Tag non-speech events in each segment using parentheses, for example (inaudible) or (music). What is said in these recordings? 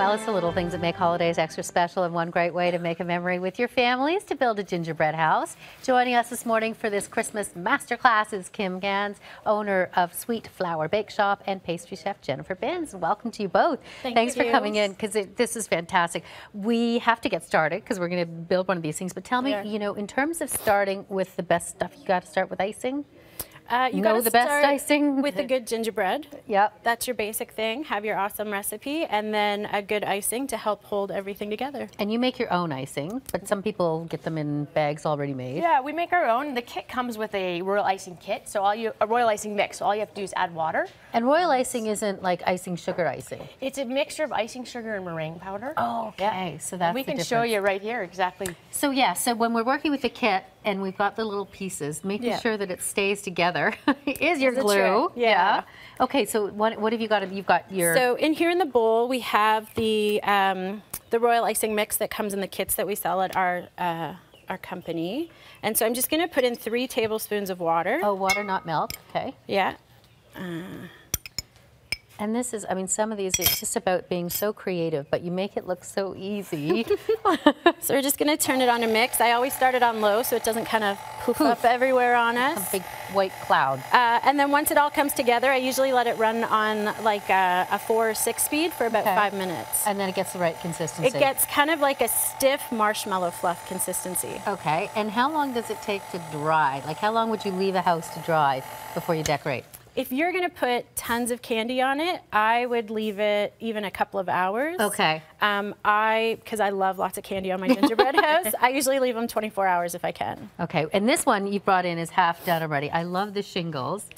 Well, it's the little things that make holidays extra special, and one great way to make a memory with your family is to build a gingerbread house. Joining us this morning for this Christmas masterclass is Kim Gans, owner of Sweet Flour Bake Shop, and pastry chef Jennifer Bins. Welcome to you both. Thank Thanks you. for coming in because this is fantastic. We have to get started because we're going to build one of these things. But tell me, Yeah. you know, in terms of starting with the best stuff, you got to start with icing. Uh, you Know gotta the best start icing? with a good gingerbread. Yep. That's your basic thing. Have your awesome recipe, and then a good icing to help hold everything together. And you make your own icing, but some people get them in bags already made. Yeah, we make our own. The kit comes with a royal icing kit, so all you a royal icing mix. So all you have to do is add water. And royal icing isn't like icing sugar icing. It's a mixture of icing sugar and meringue powder. Oh, okay. So that's we the can show you right here exactly. So yeah, so when we're working with the kit and we've got the little pieces, making Yeah. sure that it stays together (laughs) is your glue. trick, yeah. Okay, so what, what have you got? You've got your So in here in the bowl, we have the um, the royal icing mix that comes in the kits that we sell at our uh, our company. And so I'm just going to put in three tablespoons of water. oh water, not milk. Okay. Yeah. And this is, I mean, some of these it's just about being so creative, but you make it look so easy. (laughs) So we're just going to turn it on to mix. I always start it on low so it doesn't kind of poof, up everywhere on us. a big white cloud. Uh, and then once it all comes together, I usually let it run on like a, a four or six speed for about Okay. five minutes. And then it gets the right consistency. It gets kind of like a stiff marshmallow fluff consistency. Okay, and how long does it take to dry? Like, how long would you leave a house to dry before you decorate? If you're going to put tons of candy on it, I would leave it even a couple of hours. Okay. Um, I, because I love lots of candy on my gingerbread (laughs) house, I usually leave them 24 hours if I can. Okay, and this one you brought in is half done already. I love the shingles.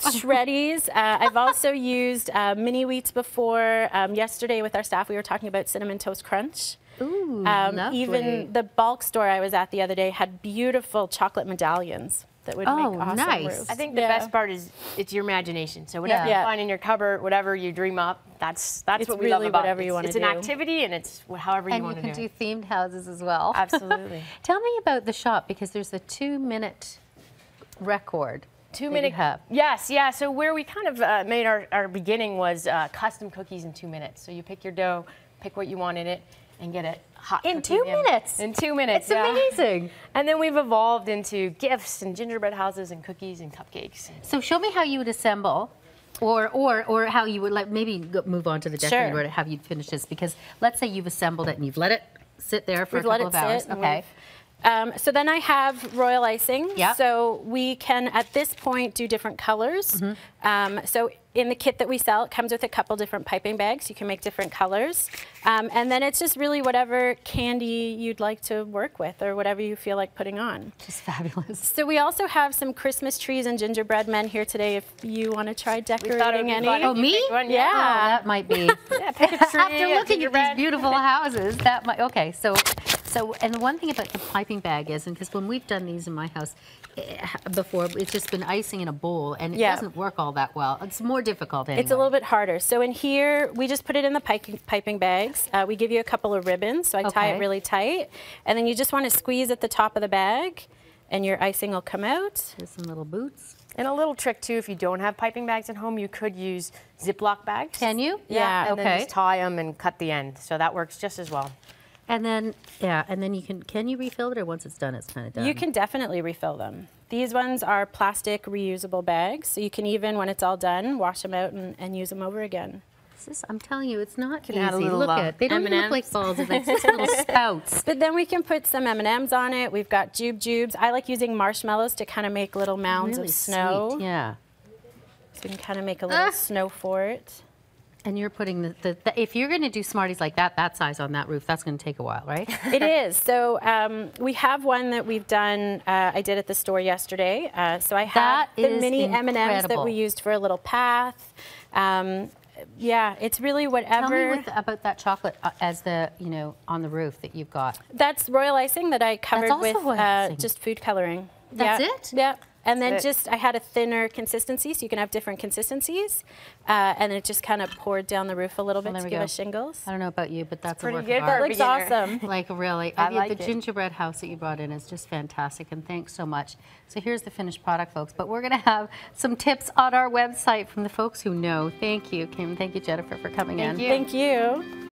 Shreddies. Uh, I've also (laughs) used uh, mini wheats before. Um, yesterday with our staff, we were talking about cinnamon toast crunch. Ooh, Um, lovely. even the bulk store I was at the other day had beautiful chocolate medallions that would Oh, make awesome nice. roofs. I think the Yeah. best part is it's your imagination. So whatever Yeah. you find in your cupboard, whatever you dream up, that's that's It's what we love about whatever it. you It's- wanna It's an activity and it's however you want to do. and you can to do themed houses as well. (laughs) Absolutely. Tell me about the shop because there's a two-minute record. two minute You have. Yes, yeah. So where we kind of uh, made our, our beginning was uh, custom cookies in two minutes. So you pick your dough, pick what you want in it, and get it hot. In two in- minutes? In two minutes. It's yeah. amazing. (laughs) And then we've evolved into gifts and gingerbread houses and cookies and cupcakes. So show me how you would assemble. Or, or, or how you would like maybe move on to the decorating Sure. or have you finish this because let's say you've assembled it and you've let it sit there for We've a let couple it of hours. Okay. We've- Um, so then I have royal icing. Yep. So we can, at this point, do different colors. Mm-hmm. Um, so in the kit that we sell, it comes with a couple different piping bags. You can make different colors. Um, and then it's just really whatever candy you'd like to work with or whatever you feel like putting on. Just fabulous. So we also have some Christmas trees and gingerbread men here today if you want to try We thought it would decorating any. fun if Oh, me? one. Yeah. Oh, that might be. (laughs) Yeah, pick a tree, (laughs) After a looking at these beautiful houses, that might okay. So, so and the one thing about the piping bag is, and because when we've done these in my house eh, before, it's just been icing in a bowl, and it Yeah. doesn't work all that well. It's more difficult. Anyway. It's a little bit harder. So in here, we just put it in the piping, piping bags. Uh, we give you a couple of ribbons, so I tie it really tight. And then you just want to squeeze at the top of the bag, and your icing will come out. There's some little boots. And a little trick too, if you don't have piping bags at home, you could use Ziploc bags. Can you? Yeah, and then okay. just tie them and cut the end. So that works just as well. And then yeah, and then you can can you refill it or once it's done, it's kind of done. You can definitely refill them. These ones are plastic reusable bags, so you can even, when it's all done, wash them out and, and use them over again. This is- I'm telling you, it's not Can easy. add a little, look uh, at they don't even look like balls. It's like just little (laughs) spouts. But then we can put some M&Ms on it. We've got jube jubes. I like using marshmallows to kind of make little mounds Really of snow. sweet. Yeah. So we can kind of make a little Ah. snow fort. And you're putting the, the, the if you're going to do Smarties like that, that size on that roof, that's going to take a while, right? (laughs) It is. So um, we have one that we've done. Uh, I did at the store yesterday. Uh, so I have That the mini M and M's that we used for a little path. Um, yeah, it's really Tell whatever. me with, about that chocolate uh, as the you know on the roof that you've got. That's royal icing that I covered with uh, just food coloring. That's it? Yeah. And then it. just I had a thinner consistency, so you can have different consistencies, uh, and it just kind of poured down the roof a little bit there to give go. us shingles. I don't know about you, but that's pretty a work good of for art. Looks awesome. (laughs) Like really, I I mean, like the it. gingerbread house that you brought in is just fantastic, and thanks so much. So here's the finished product, folks. But we're going to have some tips on our website from the folks who know. Thank you, Kim. Thank you, Jennifer, for coming Thank in. you. Thank you.